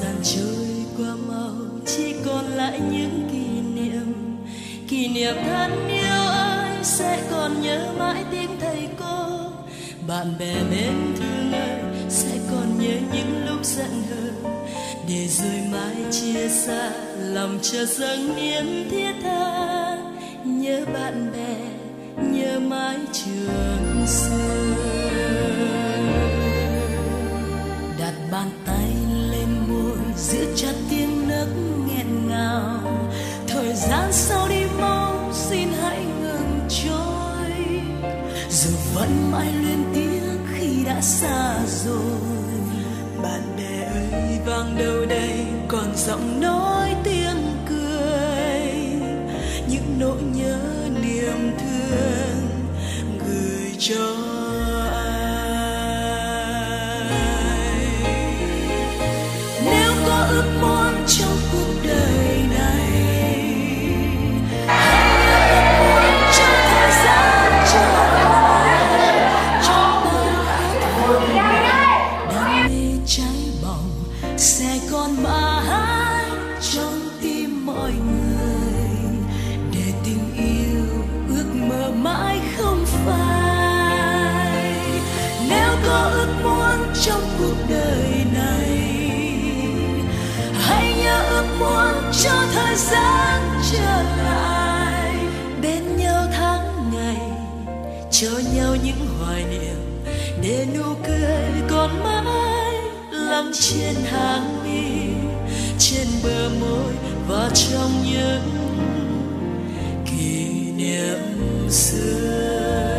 gian trôi qua mau chỉ còn lại những kỷ niệm. Kỷ niệm thân yêu ơi, sẽ còn nhớ mãi tiếng thầy cô. Bạn bè mến thương ơi, sẽ còn nhớ những lúc giận hờn. Để rồi mãi chia xa, lòng chờ dâng niềm thiết tha. Nhớ bạn bè, nhớ mãi trường xưa. Đặt bàn tay giữ chặt tiếng nấc nghẹn ngào. Thời gian sau đi mau, xin hãy ngừng trôi. Dù vẫn mãi luyến tiếc khi đã xa rồi. Bạn bè ơi, vang đâu đây, còn giọng nói tiếng cười. Những nỗi nhớ niềm thương gửi cho cho nhau những hoài niệm. Để nụ cười còn mãi lắng trên hàng mi, trên bờ môi và trong những kỷ niệm xưa.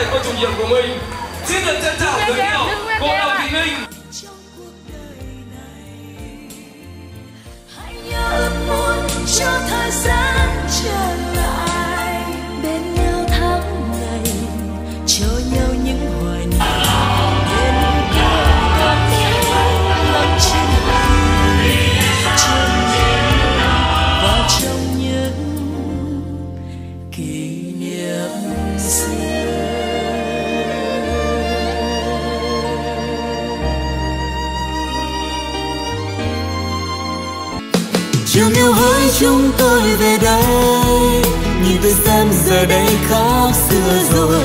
Thầy cô chủ nhiệm của mình. Xin được trân trọng giới thiệu cô đồng thị ninh trong cuộc đời này hãy nhớ ước muốn cho thời gian trở trường yêu hỡi chúng tôi về đây. Nhìn tôi xem giờ đây khác xưa rồi.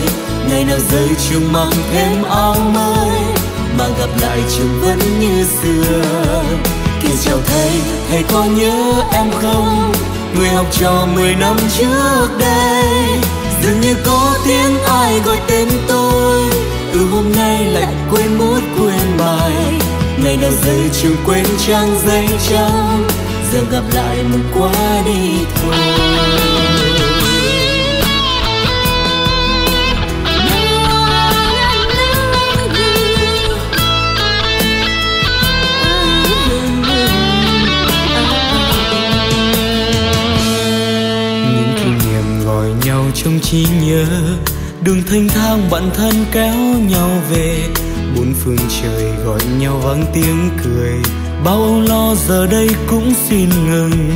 Ngày nào rơi trường mang thêm áo mới, mà gặp lại trường vẫn như xưa. Kia chào thầy thầy có nhớ em không? Người học trò mười năm trước đây. Dường như có tiếng ai gọi tên tôi. Từ hôm nay lại quên mút quên bài. Ngày nào rơi trường quên trang giấy trắng giờ gặp lại một quá đi thôi. Những gọi nhau trong trí nhớ, đường thanh thang bạn thân kéo nhau về. Bốn phương trời gọi nhau vang tiếng cười bao âu lo giờ đây cũng xin ngừng.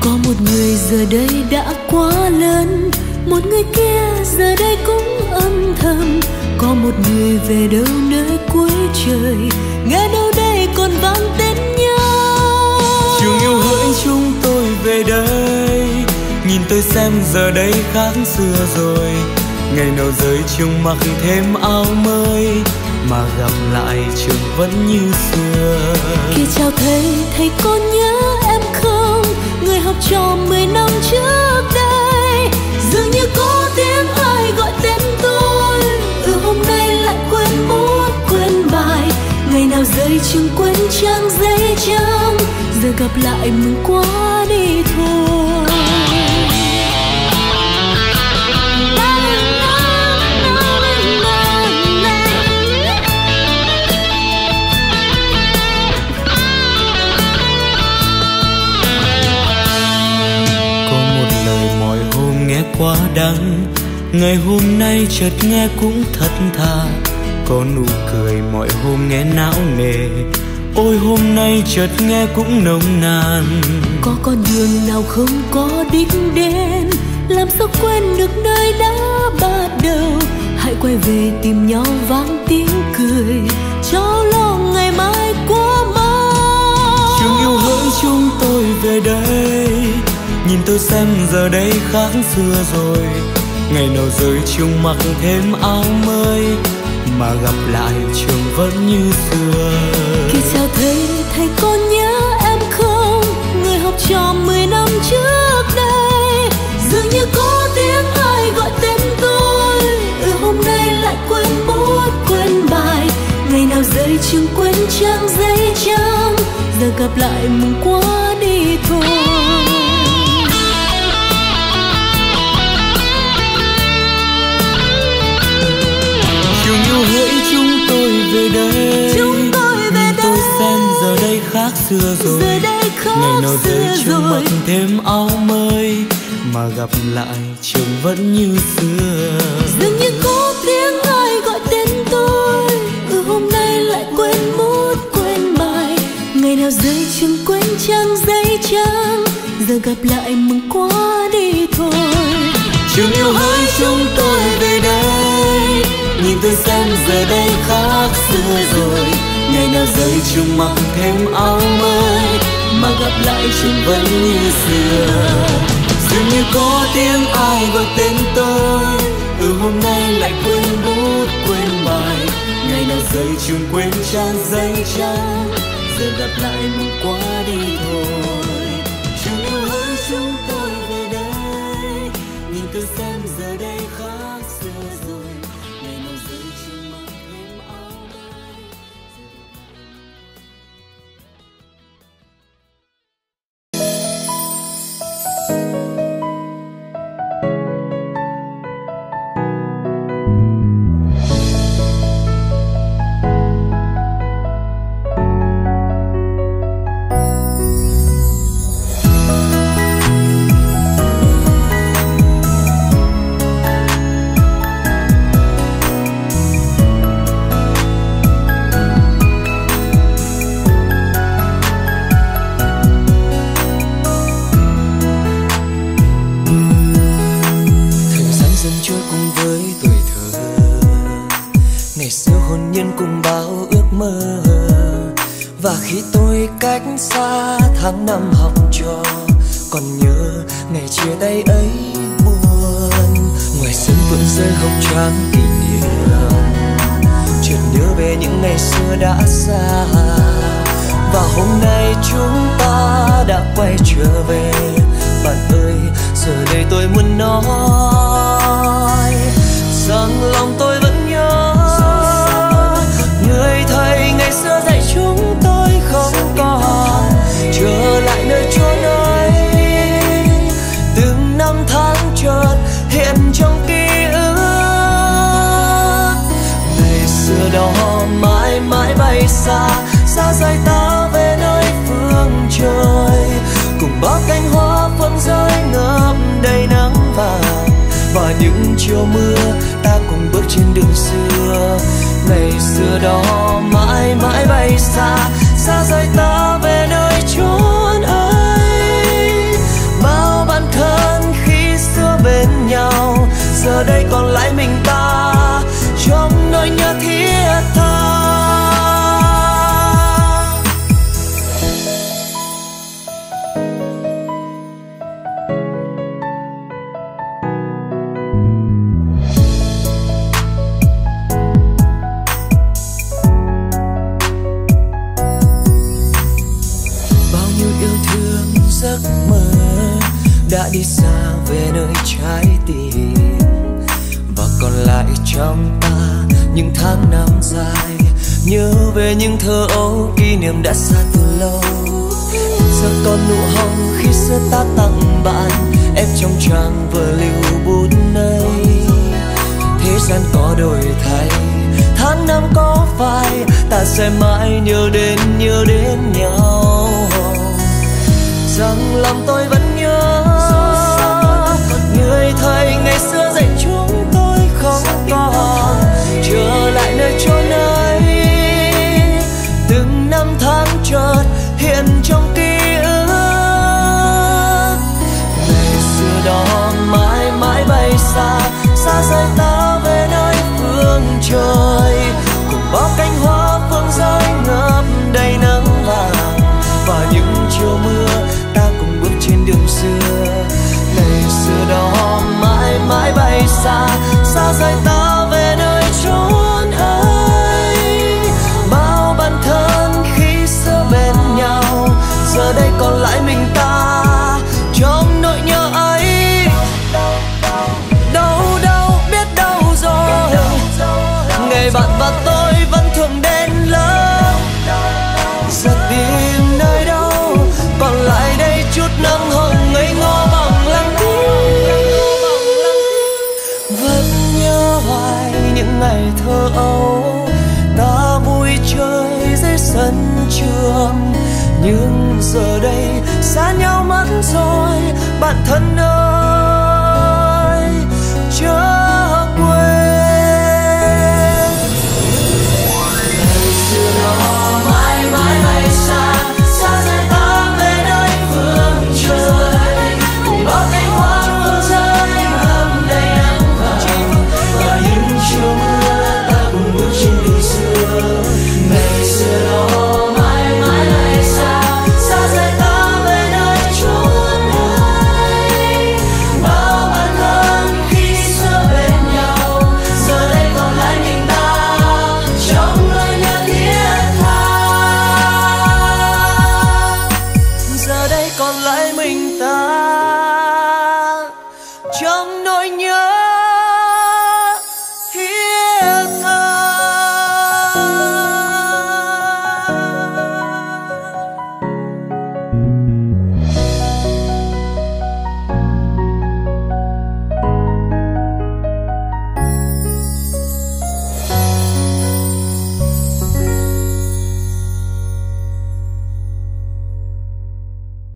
Có một người giờ đây đã quá lớn một người kia giờ đây cũng âm thầm. Có một người về đâu nơi cuối trời nghe đâu đây còn vang tên nhau. Trường yêu hỡi chúng tôi về đây nhìn tôi xem giờ đây khác xưa rồi. Ngày nào rơi trường mặc thêm áo mới mà gặp lại trường vẫn như xưa. Khi chào thầy thầy có nhớ em không? Người học trò mười năm trước đây. Dường như có tiếng ai gọi tên tôi. Ừ hôm nay lại quên bút quên bài. Ngày nào rơi trường quên trang giấy trắng. Giờ gặp lại mừng quá đi thôi. Quá đắng. Ngày hôm nay chợt nghe cũng thật thà. Có nụ cười mọi hôm nghe não nề. Ôi hôm nay chợt nghe cũng nồng nàn. Có con đường nào không có đích đến? Làm sao quên được nơi đã bắt đầu? Hãy quay về tìm nhau vang tiếng cười. Cho lo tôi xem giờ đây khác xưa rồi. Ngày nào rơi chung mặc thêm áo mới, mà gặp lại trường vẫn như xưa. Khi chào thầy thầy có nhớ em không? Người học trò mười năm trước đây. Dường như có tiếng ai gọi tên tôi. Ừ hôm nay lại quên bút quên bài. Ngày nào rơi trường quên trang giấy trắng. Giờ gặp lại mừng quá xưa rồi. Giờ đây khác ngày nào rơi chung mặc thêm áo mới mà gặp lại trường vẫn như xưa. Dường như có tiếng ai gọi tên tôi. Ừ hôm nay lại quên bút quên bài. Ngày nào rơi trường quên trang giấy trắng giờ gặp lại mừng quá đi thôi. Trường yêu hỡi chúng tôi về đây. Nhìn tôi xem giờ đây khác xưa rồi ngày nào rơi chung mặc thêm áo mới mà gặp lại chúng vẫn như xưa. Dường như có tiếng ai gọi tên tôi, từ hôm nay lại quên bút, quên bài. Ngày nào rơi chung quên trang giấy trắng giờ gặp lại mong qua đi thôi. Chẳng yêu hỡi chúng tôi về đây, nhìn tôi xem rơi không trang kỷ niệm. Chuyện nhớ về những ngày xưa đã xa. Và hôm nay chúng ta đã quay trở về. Bạn ơi, giờ đây tôi muốn nói Rằng lòng tôi vẫn nhớ. Người thầy ngày xưa dạy chúng mưa, ta cùng bước trên đường xưa. Ngày xưa đó mãi mãi bay xa xa rời ta. Mơ đã đi xa về nơi trái tim. Và còn lại trong ta những tháng năm dài, nhớ về những thơ ấu kỷ niệm đã xa từ lâu. Giờ còn nụ hồng khi xưa ta tặng bạn em trong trang vở lưu bút này thế gian có đổi thay, tháng năm có phai, ta sẽ mãi nhớ đến nhớ đến nhau rằng lòng tôi vẫn nhớ. Người thầy ngày xưa xa xa rời ta về nơi chốn ấy. Bao bạn thân khi xưa bên nhau, giờ đây còn lại mình ta. Nhưng giờ đây xa nhau mất rồi bạn thân ơi chơi trong nỗi nhớ